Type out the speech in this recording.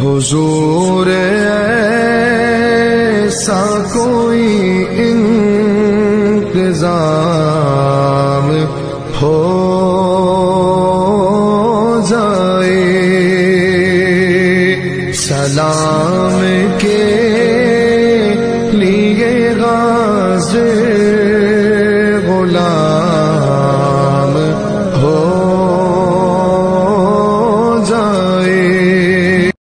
حضور ایسا کوئی انتظام ہو جائے۔ سلام کے لیے غاز غلام ہو جائے۔